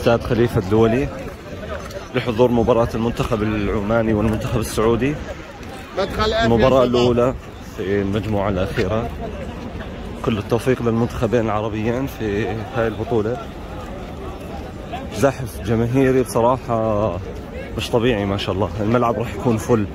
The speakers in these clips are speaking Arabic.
استاد خليفة الدولي لحضور مباراة المنتخب العماني والمنتخب السعودي. المباراة الأولى في المجموعة الأخيرة. كل التوفيق للمنتخبين العربيين في هاي البطولة. زحف جماهيري بصراحة مش طبيعي ما شاء الله. الملعب راح يكون فل.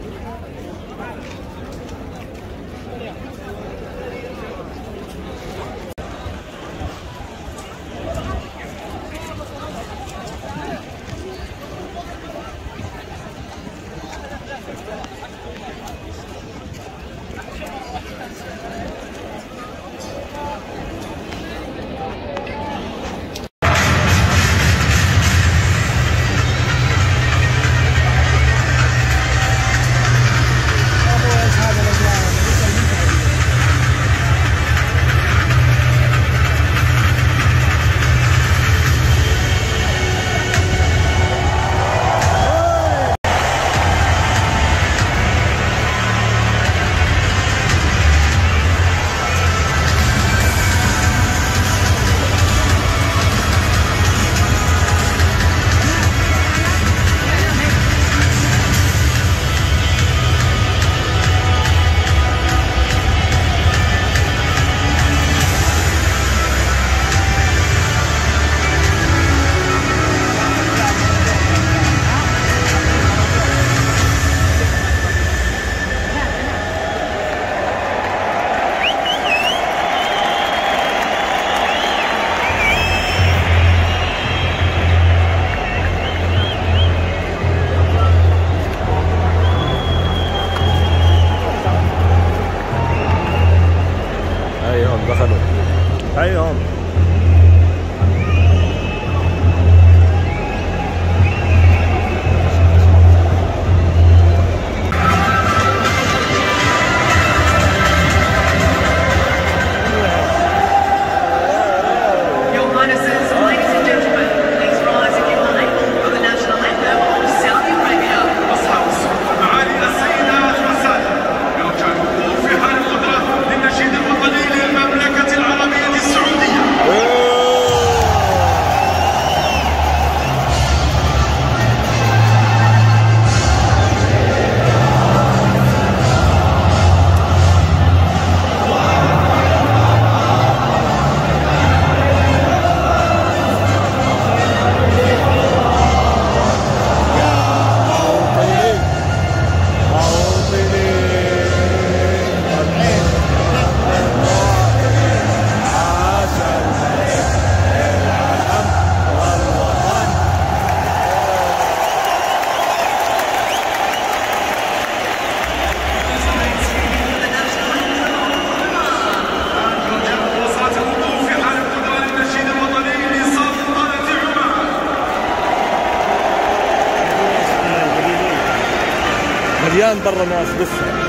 مليان برا ناس لسه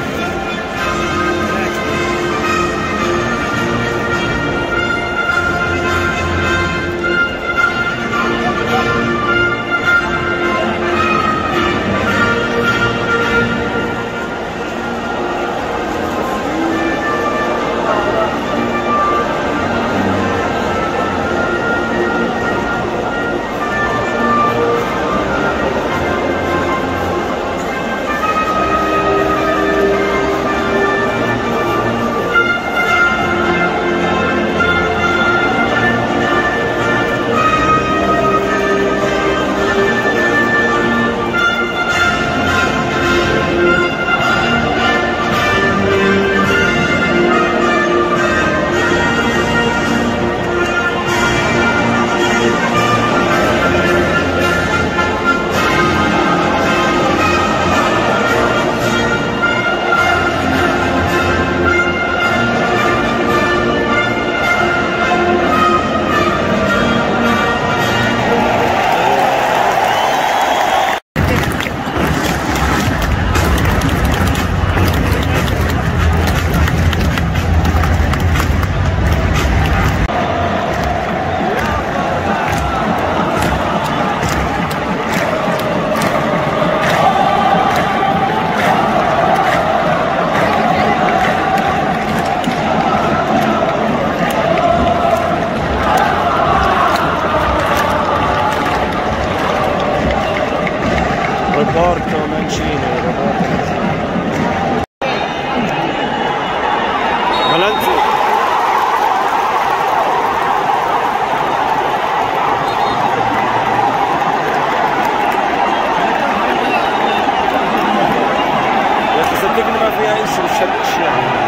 experience in selection.